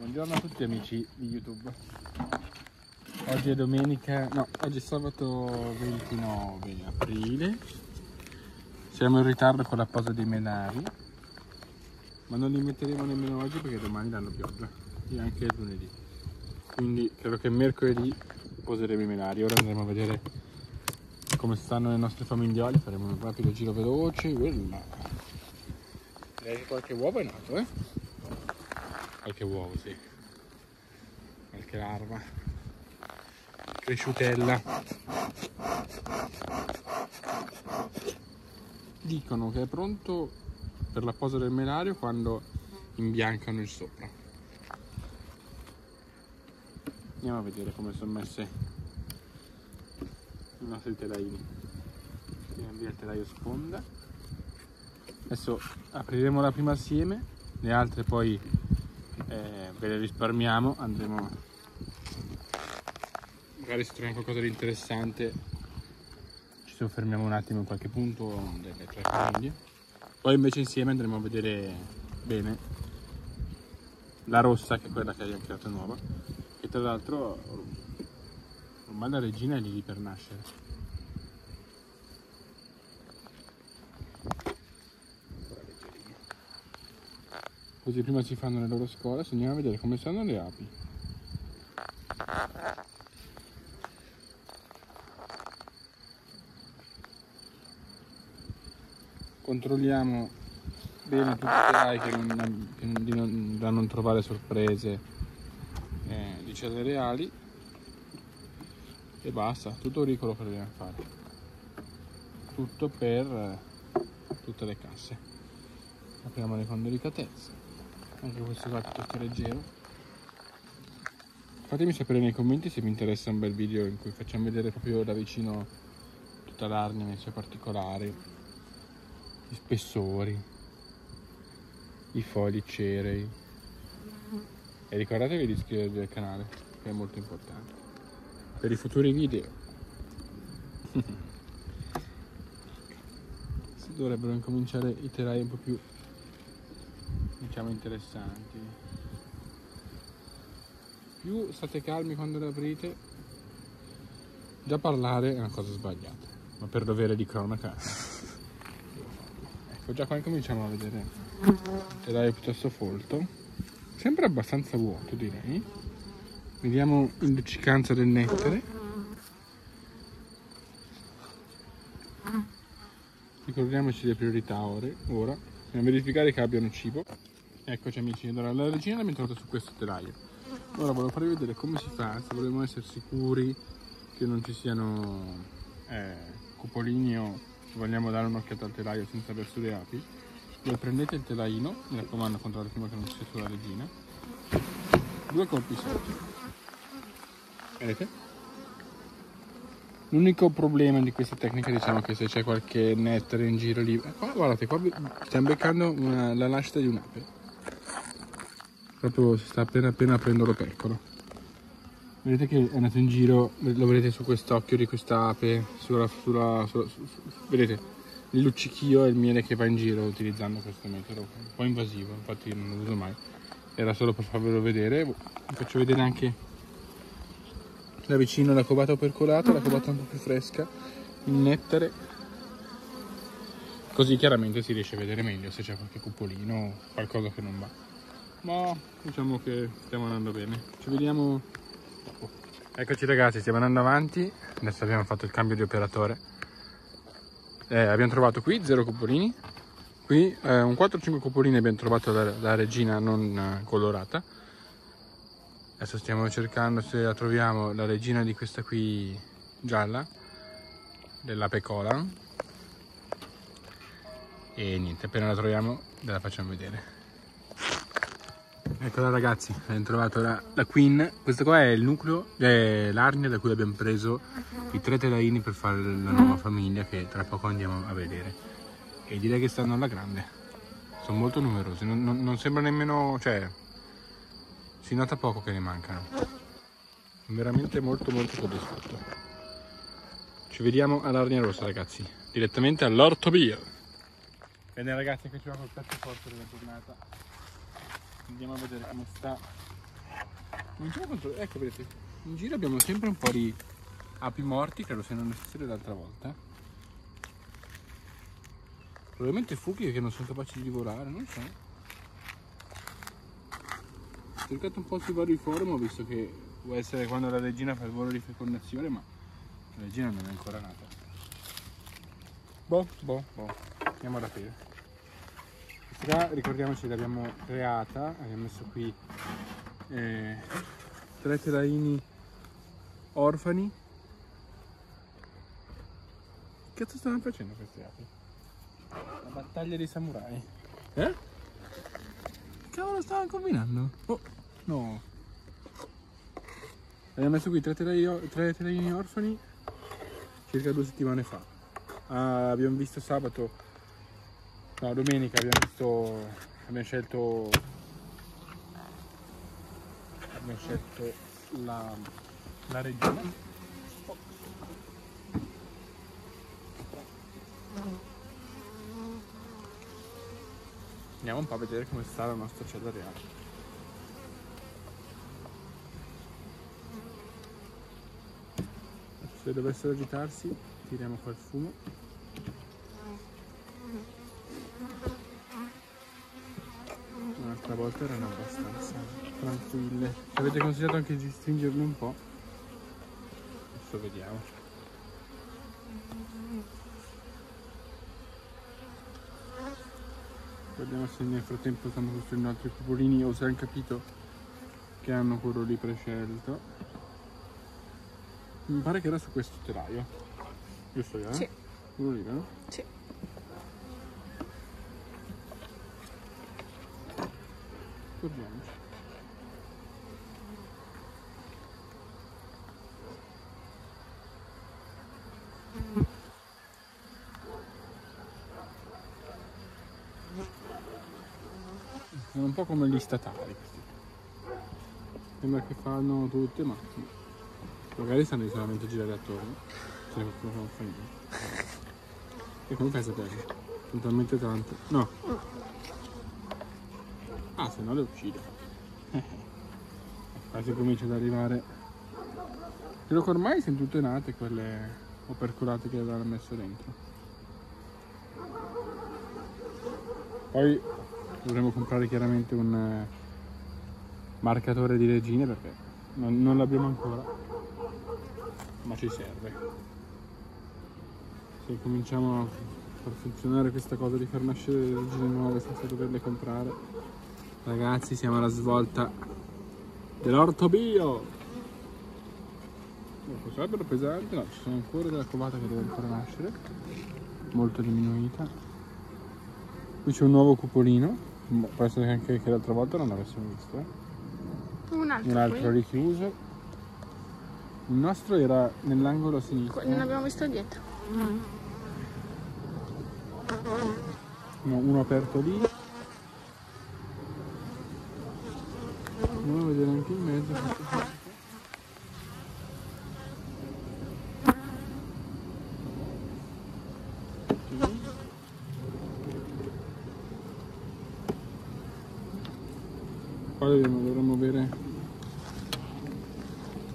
Buongiorno a tutti amici di YouTube. Oggi è domenica, no, oggi è sabato 29 aprile. Siamo in ritardo con la posa dei menari, ma non li metteremo nemmeno oggi perché domani danno pioggia e anche lunedì. Quindi credo che mercoledì poseremo i menari. Ora andremo a vedere come stanno le nostre famigliole, faremo un rapido giro veloce. Direi che qualche uovo è nato, eh? Qualche uovo, sì. Qualche larva. Cresciutella. Dicono che è pronto per la posa del melario quando imbiancano il sopra. Andiamo a vedere come sono messe i nostri telaini. Andiamo via il telaio sponda. Adesso apriremo la prima assieme, le altre poi eh, ve le risparmiamo, andremo magari se troviamo qualcosa di interessante ci soffermiamo un attimo in qualche punto delle tre famiglie. Poi invece insieme andremo a vedere bene la rossa che è quella che abbiamo creato nuova e tra l'altro ormai la regina è lì per nascere. Così prima si fanno le loro scuole, adesso andiamo a vedere come stanno le api. Controlliamo bene tutti i non, che non- di non- da non trovare sorprese eh, di cereali e basta, tutto ricolo che dobbiamo fare. Tutto per eh, tutte le casse. Apriamo le con delicatezza. Anche questo qua piuttosto leggero. Fatemi sapere nei commenti se vi interessa un bel video in cui facciamo vedere proprio da vicino tutta l'arnia nei suoi particolari, gli spessori, i fogli cerei. E ricordatevi di iscrivervi al canale, che è molto importante. Per i futuri video. si dovrebbero incominciare i telai un po' più diciamo interessanti. Più state calmi quando le aprite. Già parlare è una cosa sbagliata ma per dovere di cronaca. Ecco già qua cominciamo a vedere. Telaio piuttosto folto. Sembra abbastanza vuoto direi. Vediamo in luccicanza del nettere. Ricordiamoci le priorità ore, ora Dobbiamo verificare che abbiano cibo. Eccoci amici, allora la regina l'abbiamo trovata su questo telaio. Ora volevo farvi vedere come si fa, se vogliamo essere sicuri che non ci siano eh, cupolini o se vogliamo dare un'occhiata al telaio senza aver api. Voi prendete il telaino, mi raccomando controllate prima che non sia sulla regina. Due colpi sotto. Vedete? L'unico problema di questa tecnica diciamo che se c'è qualche nettare in giro lì, eh, qua, guardate, qua stiamo beccando una- la nascita di un'ape. Proprio si sta appena appena aprendo l'opercolo. Vedete che è andato in giro, lo vedete su quest'occhio di questa ape, sulla, sulla, sulla- su- su- vedete il luccichio e il miele che va in giro utilizzando questo metodo, un po' invasivo, infatti non lo uso mai. Era solo per farvelo vedere, vi faccio vedere anche da vicino la covata opercolata, la covata un po' più fresca, il nettare. Così chiaramente si riesce a vedere meglio se c'è qualche cupolino o qualcosa che non va. Ma diciamo che stiamo andando bene. Ci vediamo dopo. Eccoci ragazzi, stiamo andando avanti. Adesso abbiamo fatto il cambio di operatore. Eh, abbiamo trovato qui zero cupolini. Qui eh, un 4-5 cupolini abbiamo trovato la, la regina non eh, colorata. Adesso stiamo cercando se la troviamo la regina di questa qui gialla, della pecola. E niente, appena la troviamo ve la facciamo vedere. Eccola ragazzi, abbiamo trovato la, la queen. Questo qua è il nucleo, è l'arnia da cui abbiamo preso i tre telaini per fare la nuova famiglia che tra poco andiamo a vedere. E direi che stanno alla grande. Sono molto numerosi, non, non- non sembra nemmeno, cioè, si nota poco che ne mancano. Sono veramente molto molto soddisfatto. Ci vediamo all'Arnia Rossa ragazzi, direttamente all'Orto Beer. Bene ragazzi, qui ci va col pezzo forte della giornata. Andiamo a vedere come sta Cominciamo a controllare. Ecco, vedete, in giro abbiamo sempre un po' di api morti, credo siano le stesse dell'altra volta. Probabilmente fughi che non sono capaci di volare, non so. Ho cercato un po' su vari forum, ho visto che può essere quando la regina fa il volo di fecondazione, ma la regina non è ancora nata. Boh, boh, boh. Andiamo ad aprire. Questa ricordiamoci l'abbiamo creata, abbiamo messo qui eh, tre telaini orfani. Che cazzo stanno facendo queste api? La battaglia dei samurai. Eh? Che cavolo stavano combinando? Oh, no. Abbiamo messo qui tre telaini, tre telaini orfani circa due settimane fa. Ah, abbiamo visto sabato, no domenica abbiamo visto, abbiamo scelto, abbiamo scelto la, la regina. Andiamo un po' a vedere come sta la nostra cella reale. Se dovessero agitarsi, tiriamo qua il fumo. Un'altra volta erano abbastanza tranquille. Avete consigliato anche di stringerli un po'. Adesso vediamo. Vediamo se nel frattempo stanno costruendo altri cupolini o se hanno capito che hanno quello lì prescelto. Mi pare che era su questo telaio. Giusto, eh? Sì. Quello lì, no? Sì. Torniamoci. Sono un po' come gli statali questi. Sembra che fanno tutte, ma magari stanno solamente girare attorno. Se ne qualcuno non fa niente. E fai a sapere? Sono talmente tante. No. Ah, se no le uccide. Quasi comincia ad arrivare. Credo che ormai sono tutte nate quelle operculate che avevano messo dentro. Poi dovremo comprare chiaramente un eh, marcatore di regine perché non, non l'abbiamo ancora, ma ci serve. Se cominciamo a far funzionare questa cosa di far nascere le regine nuove senza doverle comprare, ragazzi siamo alla svolta dell'orto bio! Ecco, sarebbero pesanti, no, ci sono ancora della covata che deve ancora nascere, molto diminuita. Qui c'è un nuovo cupolino, può essere anche che l'altra volta non l'avessimo visto. eh. Un altro, Un altro richiuso. Il nostro era nell'angolo a sinistra. Non abbiamo visto dietro. No, uno aperto lì. Andiamo a vedere anche in mezzo. qua. Dovremmo, dovremmo avere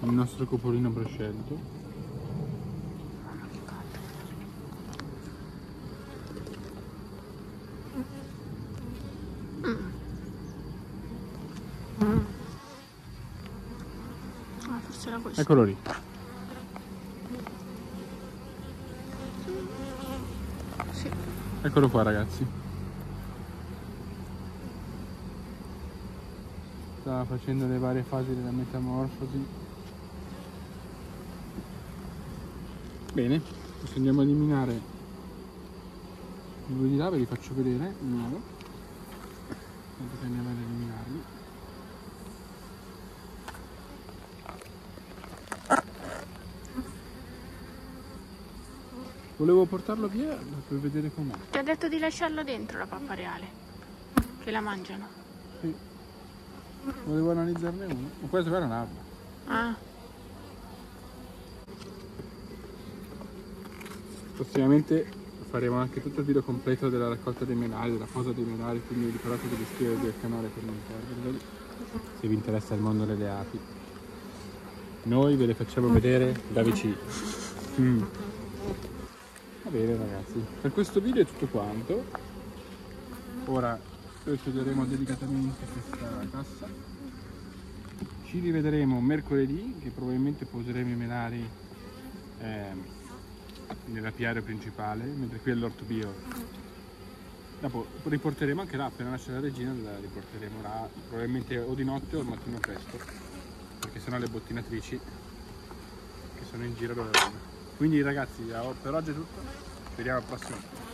il nostro copolino prescelto. Ah, forse era questo. Eccolo lì. Sì. Eccolo qua ragazzi. Sta facendo le varie fasi della metamorfosi. Bene, adesso andiamo a eliminare i due di là, ve li faccio vedere andiamo ad eliminarli. Volevo portarlo via per vedere com'è. Ti ha detto di lasciarlo dentro la pappa reale. Che la mangiano. Sì. Volevo analizzarne uno. Ma questo qua è un'altra. Ah, Prossimamente faremo anche tutto il video completo della raccolta dei menari, della posa dei menari, quindi ricordatevi di iscrivervi al canale per non perderveli. se vi interessa il mondo delle api. Noi ve le facciamo vedere da vicino. Mm. Bene ragazzi, per questo video è tutto quanto. Ora chiuderemo delicatamente questa cassa. Ci rivedremo mercoledì che probabilmente poseremo i menari ehm, nell'apiario principale, mentre qui all'orto bio. Dopo riporteremo anche là, appena nasce la regina la riporteremo là, probabilmente o di notte o al mattino presto, perché sennò le bottinatrici che sono in giro dovranno. Quindi ragazzi, per oggi è tutto, ci vediamo al prossimo.